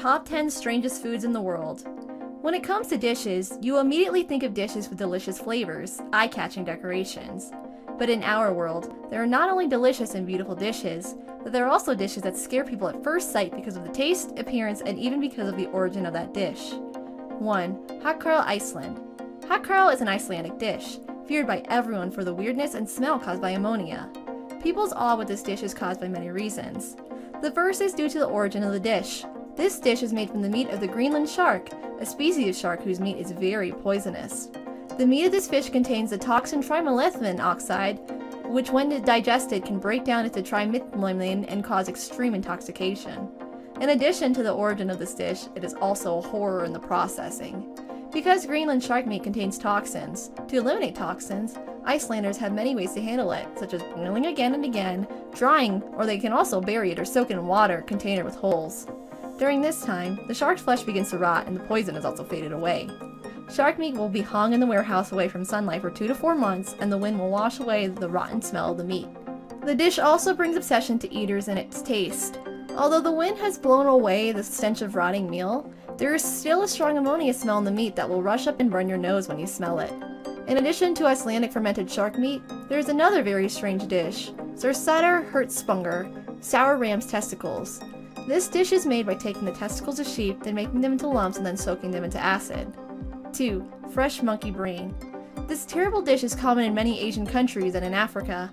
Top 10 Strangest Foods in the World. When it comes to dishes, you immediately think of dishes with delicious flavors, eye catching decorations. But in our world, there are not only delicious and beautiful dishes, but there are also dishes that scare people at first sight because of the taste, appearance, and even because of the origin of that dish. 1. Hákarl Iceland. Hákarl is an Icelandic dish, feared by everyone for the weirdness and smell caused by ammonia. People's awe with this dish is caused by many reasons. The first is due to the origin of the dish. This dish is made from the meat of the Greenland shark, a species of shark whose meat is very poisonous. The meat of this fish contains the toxin trimethylamine oxide, which when digested can break down into trimethylamine and cause extreme intoxication. In addition to the origin of this dish, it is also a horror in the processing. Because Greenland shark meat contains toxins, to eliminate toxins, Icelanders have many ways to handle it, such as boiling again and again, drying, or they can also bury it or soak it in water container with holes. During this time, the shark's flesh begins to rot and the poison has also faded away. Shark meat will be hung in the warehouse away from sunlight for two to four months, and the wind will wash away the rotten smell of the meat. The dish also brings obsession to eaters in its taste. Although the wind has blown away the stench of rotting meal, there is still a strong ammonia smell in the meat that will rush up and burn your nose when you smell it. In addition to Icelandic fermented shark meat, there is another very strange dish, Súrsaðir hrútspungar, sour ram's testicles. This dish is made by taking the testicles of sheep, then making them into lumps and then soaking them into acid. 2. Fresh monkey brain. This terrible dish is common in many Asian countries and in Africa.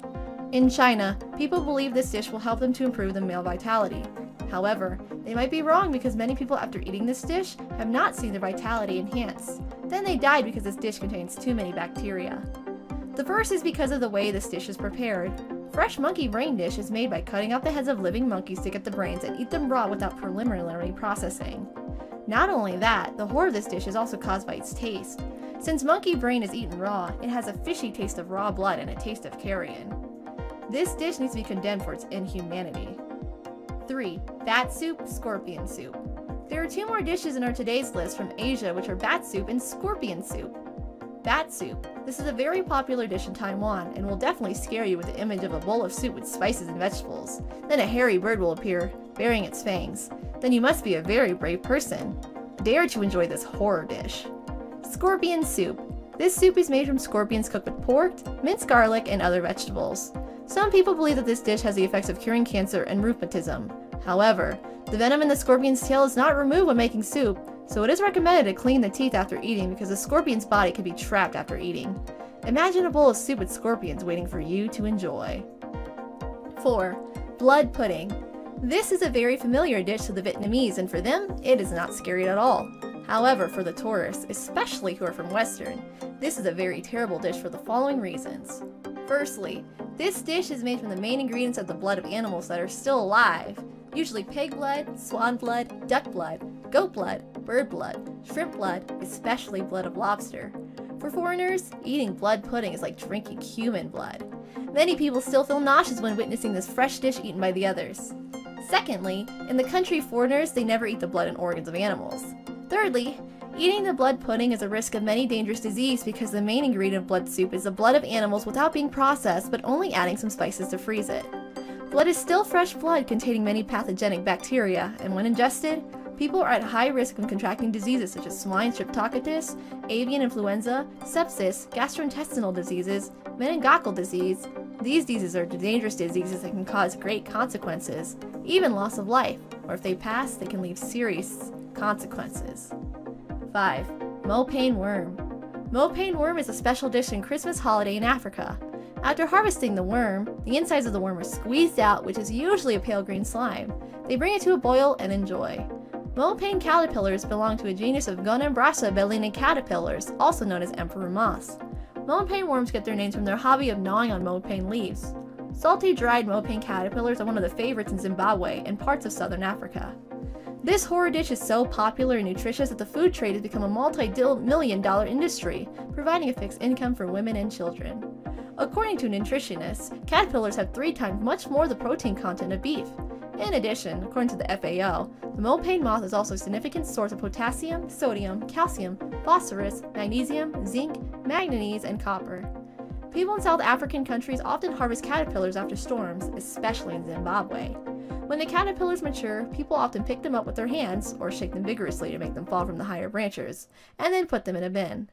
In China, people believe this dish will help them to improve their male vitality. However, they might be wrong because many people after eating this dish have not seen their vitality enhance. Then they died because this dish contains too many bacteria. The first is because of the way this dish is prepared. Fresh monkey brain dish is made by cutting off the heads of living monkeys to get the brains and eat them raw without preliminary processing. Not only that, the horror of this dish is also caused by its taste. Since monkey brain is eaten raw, it has a fishy taste of raw blood and a taste of carrion. This dish needs to be condemned for its inhumanity. 3. Bat soup, scorpion soup. There are two more dishes in our today's list from Asia which are bat soup and scorpion soup. Bat soup. This is a very popular dish in Taiwan and will definitely scare you with the image of a bowl of soup with spices and vegetables. Then a hairy bird will appear, bearing its fangs. Then you must be a very brave person. Dare to enjoy this horror dish. Scorpion soup. This soup is made from scorpions cooked with pork, minced garlic, and other vegetables. Some people believe that this dish has the effects of curing cancer and rheumatism. However, the venom in the scorpion's tail is not removed when making soup, so it is recommended to clean the teeth after eating because the scorpion's body can be trapped after eating. Imagine a bowl of soup with scorpions waiting for you to enjoy. 4. Blood pudding. This is a very familiar dish to the Vietnamese and for them, it is not scary at all. However, for the tourists, especially who are from Western, this is a very terrible dish for the following reasons. Firstly, this dish is made from the main ingredients of the blood of animals that are still alive, usually pig blood, swan blood, duck blood, goat blood, bird blood, shrimp blood, especially blood of lobster. For foreigners, eating blood pudding is like drinking human blood. Many people still feel nauseous when witnessing this fresh dish eaten by the others. Secondly, in the country foreigners, they never eat the blood and organs of animals. Thirdly, eating the blood pudding is a risk of many dangerous disease because the main ingredient of blood soup is the blood of animals without being processed but only adding some spices to freeze it. Blood is still fresh blood containing many pathogenic bacteria, and when ingested, people are at high risk of contracting diseases such as swine streptococcus, avian influenza, sepsis, gastrointestinal diseases, meningococcal disease. These diseases are dangerous diseases that can cause great consequences, even loss of life, or if they pass, they can leave serious consequences. 5. Mopane worm. Mopane worm is a special dish in Christmas holiday in Africa. After harvesting the worm, the insides of the worm are squeezed out, which is usually a pale green slime. They bring it to a boil and enjoy. Mopane caterpillars belong to a genus of Gonimbrasia belina caterpillars, also known as emperor moths. Mopane worms get their names from their hobby of gnawing on mopane leaves. Salty dried mopane caterpillars are one of the favorites in Zimbabwe and parts of southern Africa. This horror dish is so popular and nutritious that the food trade has become a multi-million dollar industry, providing a fixed income for women and children. According to nutritionists, caterpillars have three times much more the protein content of beef. In addition, according to the FAO, the mopane moth is also a significant source of potassium, sodium, calcium, phosphorus, magnesium, zinc, manganese, and copper. People in South African countries often harvest caterpillars after storms, especially in Zimbabwe. When the caterpillars mature, people often pick them up with their hands or shake them vigorously to make them fall from the higher branches, and then put them in a bin.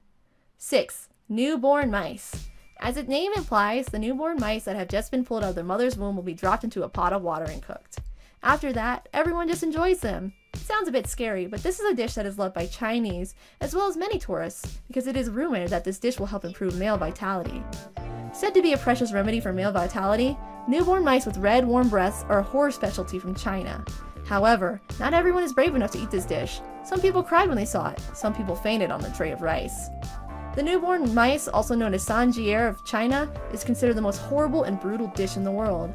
6. Newborn mice. As its name implies, the newborn mice that have just been pulled out of their mother's womb will be dropped into a pot of water and cooked. After that, everyone just enjoys them. Sounds a bit scary, but this is a dish that is loved by Chinese as well as many tourists because it is rumored that this dish will help improve male vitality. Said to be a precious remedy for male vitality, newborn mice with red, warm breasts are a horror specialty from China. However, not everyone is brave enough to eat this dish. Some people cried when they saw it, some people fainted on the tray of rice. The newborn mice, also known as sanjier of China, is considered the most horrible and brutal dish in the world.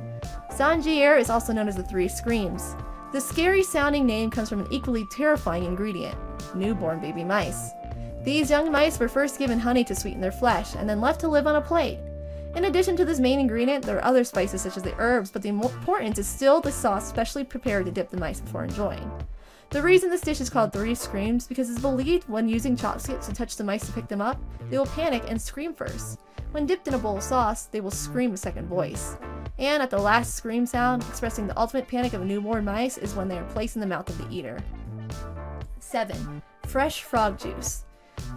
Sanjier is also known as the Three Screams. The scary sounding name comes from an equally terrifying ingredient newborn baby mice. These young mice were first given honey to sweeten their flesh and then left to live on a plate. In addition to this main ingredient, there are other spices such as the herbs, but the importance is still the sauce specially prepared to dip the mice before enjoying. The reason this dish is called Three Screams because it's believed when using chopsticks to touch the mice to pick them up, they will panic and scream first. When dipped in a bowl of sauce, they will scream a second voice. And at the last scream sound, expressing the ultimate panic of newborn mice, is when they are placed in the mouth of the eater. 7. Fresh frog juice.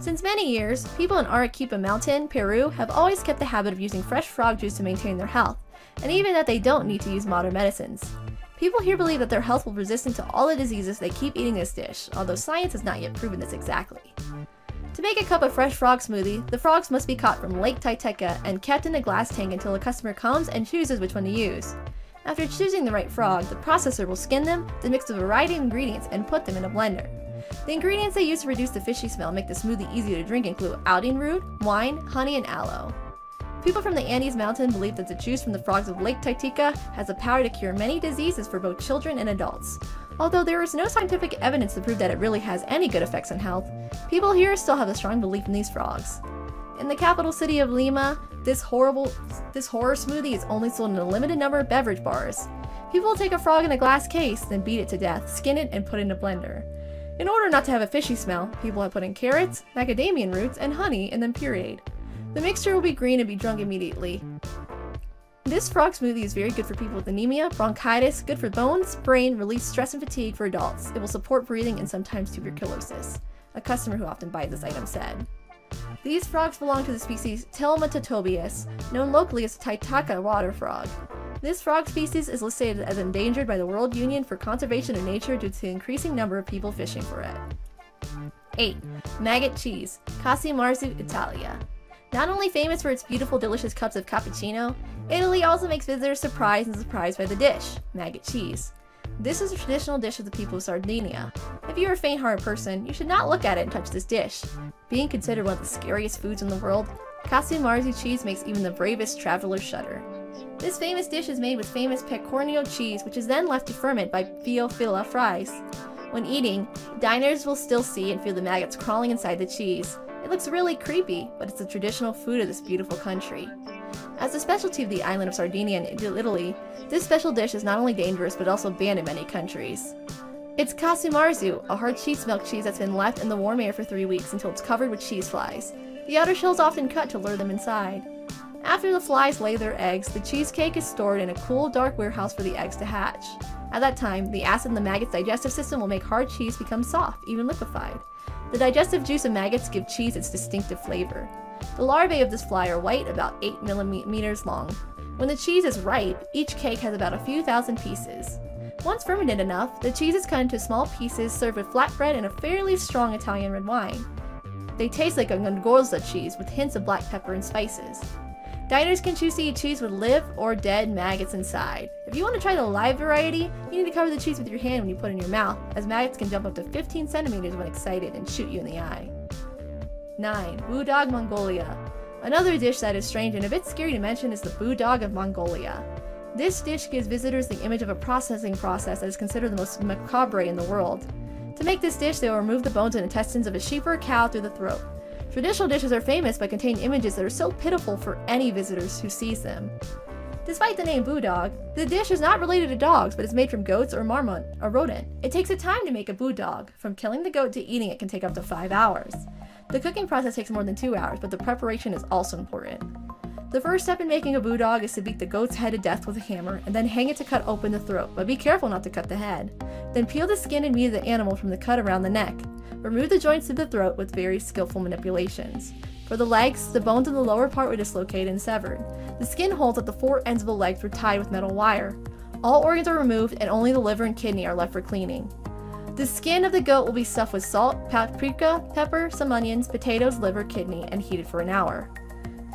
Since many years, people in Arequipa Mountain, Peru, have always kept the habit of using fresh frog juice to maintain their health, and even that they don't need to use modern medicines. People here believe that their health will be resistant to all the diseases they keep eating this dish, although science has not yet proven this exactly. To make a cup of fresh frog smoothie, the frogs must be caught from Lake Titicaca and kept in a glass tank until a customer comes and chooses which one to use. After choosing the right frog, the processor will skin them, then mix a variety of ingredients and put them in a blender. The ingredients they use to reduce the fishy smell make the smoothie easy to drink include aldian root, wine, honey, and aloe. People from the Andes Mountain believe that the juice from the frogs of Lake Titicaca has the power to cure many diseases for both children and adults. Although there is no scientific evidence to prove that it really has any good effects on health, people here still have a strong belief in these frogs. In the capital city of Lima, this horrible this horror smoothie is only sold in a limited number of beverage bars. People take a frog in a glass case, then beat it to death, skin it, and put it in a blender. In order not to have a fishy smell, people have put in carrots, macadamia roots, and honey and then pureed. The mixture will be green and be drunk immediately. This frog smoothie is very good for people with anemia, bronchitis, good for bones, brain, release stress and fatigue for adults. It will support breathing and sometimes tuberculosis. A customer who often buys this item said. These frogs belong to the species Telmatobius, known locally as Titicaca water frog. This frog species is listed as endangered by the World Union for Conservation of Nature due to the increasing number of people fishing for it. 8. Maggot cheese, Casu Marzu, Italia. Not only famous for its beautiful, delicious cups of cappuccino, Italy also makes visitors surprised and surprised by the dish, maggot cheese. This is a traditional dish of the people of Sardinia. If you're a faint-hearted person, you should not look at it and touch this dish. Being considered one of the scariest foods in the world, Casu Marzu cheese makes even the bravest traveler shudder. This famous dish is made with famous pecorino cheese, which is then left to ferment by Piophila fries. When eating, diners will still see and feel the maggots crawling inside the cheese. It looks really creepy, but it's the traditional food of this beautiful country. As a specialty of the island of Sardinia in Italy, this special dish is not only dangerous but also banned in many countries. It's Casu Marzu, a hard cheese milk cheese that's been left in the warm air for three weeks until it's covered with cheese flies. The outer shell is often cut to lure them inside. After the flies lay their eggs, the cheesecake is stored in a cool, dark warehouse for the eggs to hatch. At that time, the acid in the maggot's digestive system will make hard cheese become soft, even liquefied. The digestive juice of maggots give cheese its distinctive flavor. The larvae of this fly are white, about 8 millimeters long. When the cheese is ripe, each cake has about a few thousand pieces. Once fermented enough, the cheese is cut into small pieces served with flatbread and a fairly strong Italian red wine. They taste like a gorgonzola cheese with hints of black pepper and spices. Diners can choose to eat cheese with live or dead maggots inside. If you want to try the live variety, you need to cover the cheese with your hand when you put it in your mouth, as maggots can jump up to 15 centimeters when excited and shoot you in the eye. 9. Budog Mongolia. Another dish that is strange and a bit scary to mention is the Budog of Mongolia. This dish gives visitors the image of a processing process that is considered the most macabre in the world. To make this dish, they will remove the bones and intestines of a sheep or a cow through the throat. Traditional dishes are famous by containing images that are so pitiful for any visitors who sees them. Despite the name Budog, the dish is not related to dogs, but is made from goats or marmot, a rodent. It takes a time to make a Budog. From killing the goat to eating it can take up to 5 hours. The cooking process takes more than 2 hours, but the preparation is also important. The first step in making a Budog is to beat the goat's head to death with a hammer and then hang it to cut open the throat, but be careful not to cut the head. Then peel the skin and meat of the animal from the cut around the neck. Remove the joints of the throat with very skillful manipulations. For the legs, the bones in the lower part were dislocated and severed. The skin holes at the four ends of the legs were tied with metal wire. All organs are removed and only the liver and kidney are left for cleaning. The skin of the goat will be stuffed with salt, paprika, pepper, some onions, potatoes, liver, kidney, and heated for an hour.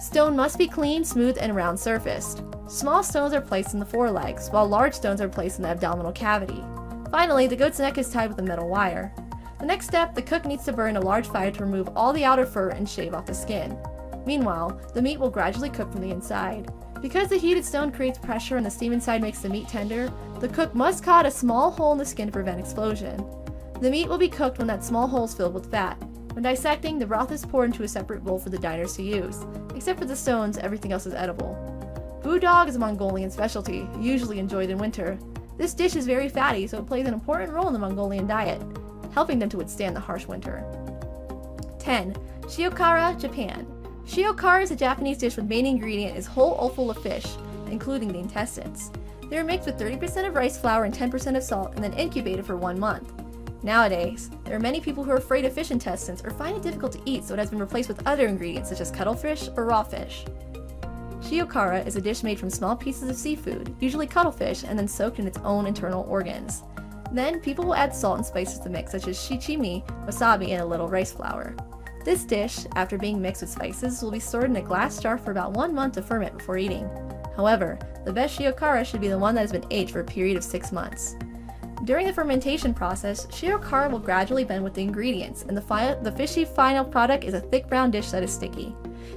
Stone must be clean, smooth, and round surfaced. Small stones are placed in the forelegs, while large stones are placed in the abdominal cavity. Finally, the goat's neck is tied with a metal wire. The next step, the cook needs to burn a large fire to remove all the outer fur and shave off the skin. Meanwhile, the meat will gradually cook from the inside. Because the heated stone creates pressure and the steam inside makes the meat tender, the cook must cut a small hole in the skin to prevent explosion. The meat will be cooked when that small hole is filled with fat. When dissecting, the broth is poured into a separate bowl for the diners to use. Except for the stones, everything else is edible. Budog is a Mongolian specialty, usually enjoyed in winter. This dish is very fatty, so it plays an important role in the Mongolian diet, helping them to withstand the harsh winter. 10. Shiokara, Japan. Shiokara is a Japanese dish with main ingredient is whole offal of fish, including the intestines. They are mixed with 30% of rice flour and 10% of salt and then incubated for one month. Nowadays, there are many people who are afraid of fish intestines or find it difficult to eat, so it has been replaced with other ingredients such as cuttlefish or raw fish. Shiokara is a dish made from small pieces of seafood, usually cuttlefish, and then soaked in its own internal organs. Then, people will add salt and spices to the mix, such as shichimi, wasabi, and a little rice flour. This dish, after being mixed with spices, will be stored in a glass jar for about one month to ferment before eating. However, the best shiokara should be the one that has been aged for a period of six months. During the fermentation process, shiokara will gradually bend with the ingredients, and the, fi- the fishy final product is a thick brown dish that is sticky.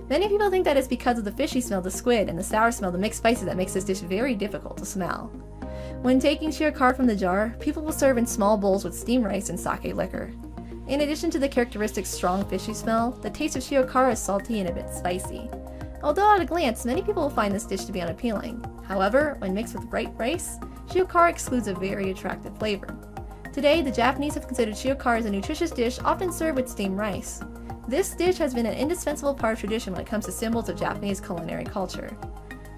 Many people think that it's because of the fishy smell of the squid and the sour smell of the mixed spices that makes this dish very difficult to smell. When taking shiokara from the jar, people will serve in small bowls with steamed rice and sake liquor. In addition to the characteristic strong fishy smell, the taste of shiokara is salty and a bit spicy. Although at a glance, many people will find this dish to be unappealing. However, when mixed with right rice, shiokara excludes a very attractive flavor. Today, the Japanese have considered shiokara as a nutritious dish often served with steamed rice. This dish has been an indispensable part of tradition when it comes to symbols of Japanese culinary culture.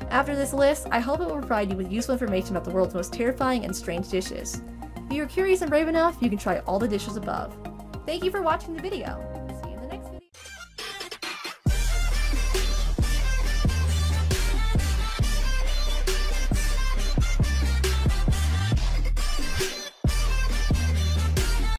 After this list, I hope it will provide you with useful information about the world's most terrifying and strange dishes. If you are curious and brave enough, you can try all the dishes above. Thank you for watching the video.